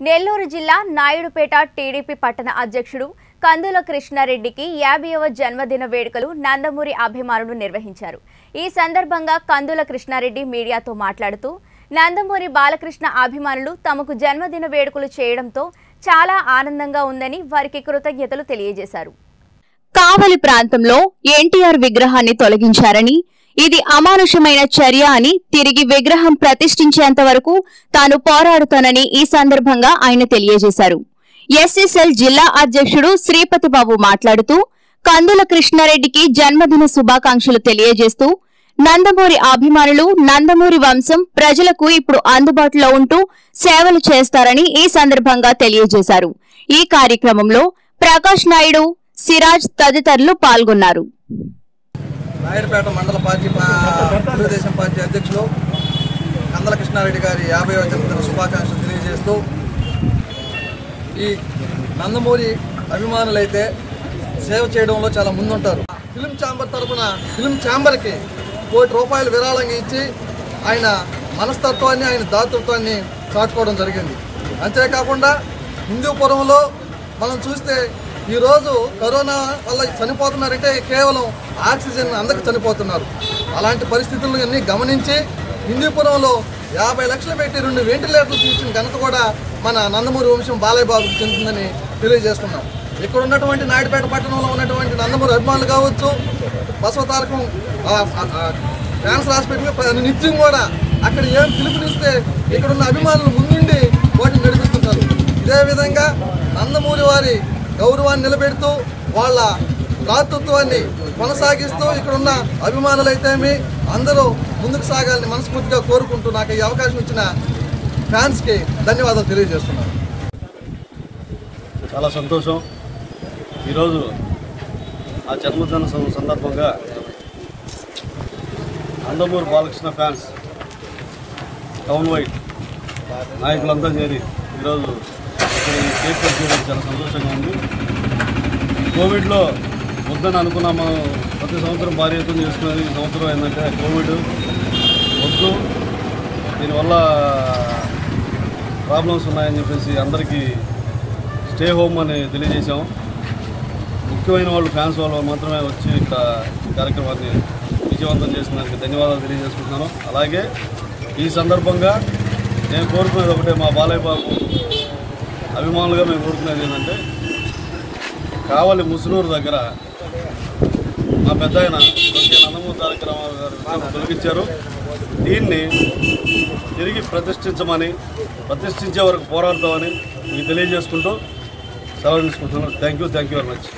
నెల్లూరు జిల్లా నాయుడుపేట టీడీపీ పట్టణ అధ్యక్షుడు కందుల కృష్ణారెడ్డికి యాభైవ జన్మదిన వేడుకలు నందమూరి అభిమానులు నిర్వహించారు. ఈ సందర్భంగా కందుల కృష్ణారెడ్డి మీడియాతో మాట్లాడుతూ నందమూరి బాలకృష్ణ అభిమానులు తమకు జన్మదిన వేడుకలు చేయడంతో చాలా ఆనందంగా ఉందని వారికి కృతజ్ఞతలు తెలియజేశారు. కావలి ప్రాంతంలో ఎన్టీఆర్ విగ్రహాన్ని తొలగించారని ఇది అమానుషమైన చర్య అని తిరిగి విగ్రహం ప్రతిష్ఠించేంత వరకు తాను పోరాడుతానని ఈ సందర్భంగా ఆయన తెలియజేశారు. ఎస్ఎస్ఎల్ జిల్లా అధ్యక్షుడు శ్రీపతి బాబు మాట్లాడుతూ కందుల కృష్ణారెడ్డికి జన్మదిన శుభాకాంక్షలు తెలియజేస్తూ నందమూరి అభిమానులు నందమూరి వంశం ప్రజలకు ఇప్పుడు అందుబాటులో ఉంటూ సేవలు చేస్తారని ఈ సందర్భంగా తెలియజేశారు. ఈ కార్యక్రమంలో ప్రకాష్ నాయుడు సిరాజ్ తదితరులు పాల్గొన్నారు. నాయుడుపేట మండల పార్టీ తెలుగుదేశం పార్టీ అధ్యక్షులు కందల కృష్ణారెడ్డి గారి యాభై జన్మదిన శుభాకాంక్షలు తెలియజేస్తూ ఈ నందమూరి అభిమానులైతే సేవ చేయడంలో చాలా ముందుంటారు. ఫిలిం ఛాంబర్ తరఫున ఫిలిం ఛాంబర్కి కోటి రూపాయలు విరాళంగా ఇచ్చి ఆయన మనస్తత్వాన్ని ఆయన దాతృత్వాన్ని చాటుకోవడం జరిగింది. అంతేకాకుండా హిందూపురంలో మనం చూస్తే ఈరోజు కరోనా వల్ల చనిపోతున్నారంటే కేవలం ఆక్సిజన్ అందక చనిపోతున్నారు. అలాంటి పరిస్థితులను అన్ని గమనించి హిందీపురంలో యాభై లక్షలు పెట్టి రెండు వెంటిలేటర్లు తీర్చిన ఘనత కూడా మన నందమూరి వంశం బాలయ్య బాబుకి చెందుతుందని తెలియజేస్తున్నాం. ఇక్కడ ఉన్నటువంటి నాయుడుపేట పట్టణంలో ఉన్నటువంటి నందమూరి అభిమానులు కావచ్చు బసవతారకం క్యాన్సర్ హాస్పిటల్ నిత్యం కూడా అక్కడ ఏం పిలుపునిస్తే ఇక్కడ ఉన్న అభిమానులు ముందుండి వాటిని నడిపిస్తుంటారు ఇదే విధంగా నందమూరి వారి గౌరవాన్ని నిలబెడుతూ వాళ్ళ దాతృత్వాన్ని కొనసాగిస్తూ ఇక్కడున్న అభిమానులైతేమి అందరూ ముందుకు సాగాలని మనస్ఫూర్తిగా కోరుకుంటూ నాకు ఈ అవకాశం ఇచ్చిన ఫ్యాన్స్కి ధన్యవాదాలు తెలియజేస్తున్నాను. చాలా సంతోషం. ఈరోజు ఆ జన్మదిన సందర్భంగా Nandamuri Balakrishna fans town wide నాయకులంతా చేరి ఈరోజు ఇక్కడ ఈ చేయడం చాలా సంతోషంగా ఉంది. ఈ కోవిడ్లో వద్దని అనుకున్నాం మనం. ప్రతి సంవత్సరం భారీ ఎత్తున చేసుకునేది ఈ సంవత్సరం ఏంటంటే కోవిడ్ వద్దు. దీనివల్ల ప్రాబ్లమ్స్ ఉన్నాయని చెప్పేసి అందరికీ స్టే హోమ్ అని తెలియజేశాం. ముఖ్యమైన వాళ్ళు ఫ్యాన్స్ వాళ్ళు మాత్రమే వచ్చి ఇక్కడ కార్యక్రమాన్ని విజయవంతం చేసినందుకు ధన్యవాదాలు తెలియజేసుకుంటున్నాను. అలాగే ఈ సందర్భంగా నేను కోరుకునేది ఒకటే మా బాలయ్య బాబు అభిమానులుగా మేము కోరుకునేది ఏంటంటే కావలి ముసునూరు దగ్గర మా పెద్ద ఆయన నందమూరి తారక రామారావు గారు తొలగించారు. దీన్ని తిరిగి ప్రతిష్ఠించమని ప్రతిష్ఠించే వరకు పోరాడతామని మీకు తెలియజేసుకుంటూ సెలవు తీసుకుంటున్నాను. Thank you thank you very much